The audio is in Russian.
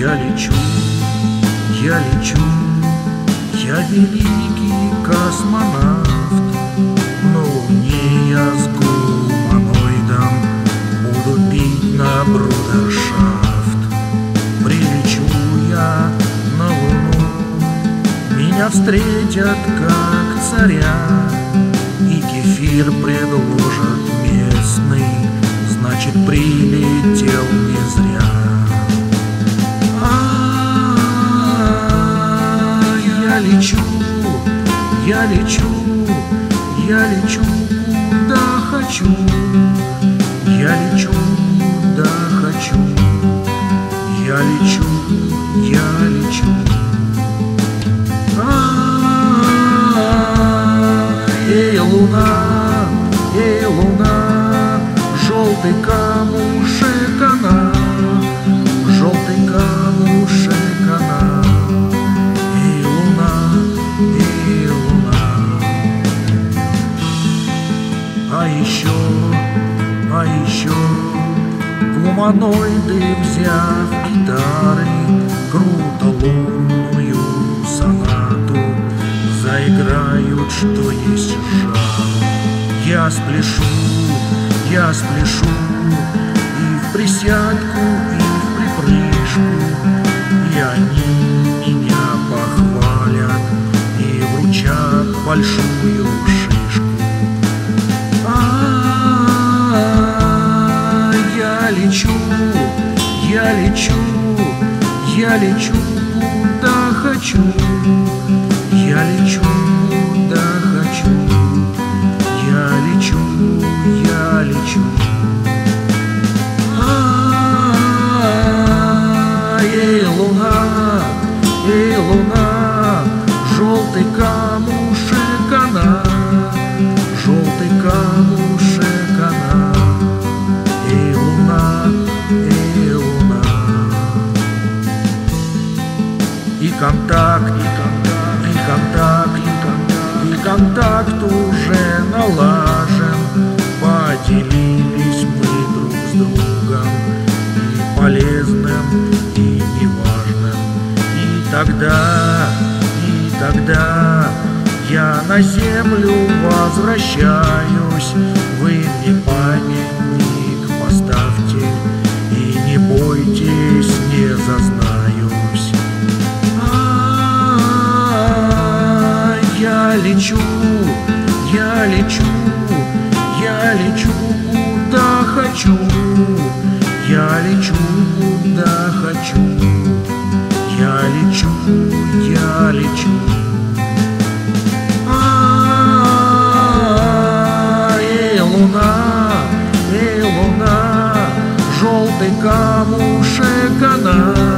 Я лечу, я лечу, я великий космонавт, но не я с гуманоидом буду пить на брудершафт. Прилечу я на Луну, меня встретят как царя, и кефир предложат местный, значит прилетел не зря. Я лечу, я лечу, куда хочу, я лечу куда хочу, я лечу, я лечу. Эй, луна, эй, луна, желтый камушек еще Гуманоиды, взяв гитары Круто лунную сонату Заиграют, что есть жару Я спляшу, я спляшу И в присядку, и лечу куда хочу, я лечу куда хочу, я лечу, я лечу. А, эй, луна, эй, луна, желтый камушек контакт, и контакт, и контакт, и контакт, уже налажен. Поделились мы друг с другом и полезным, и неважным. И тогда, и тогда я на землю возвращаюсь. Вы мне памятник Я лечу, я лечу, я лечу куда хочу, я лечу куда хочу, я лечу, я лечу. А, луна, эй, луна, желтый камушек она.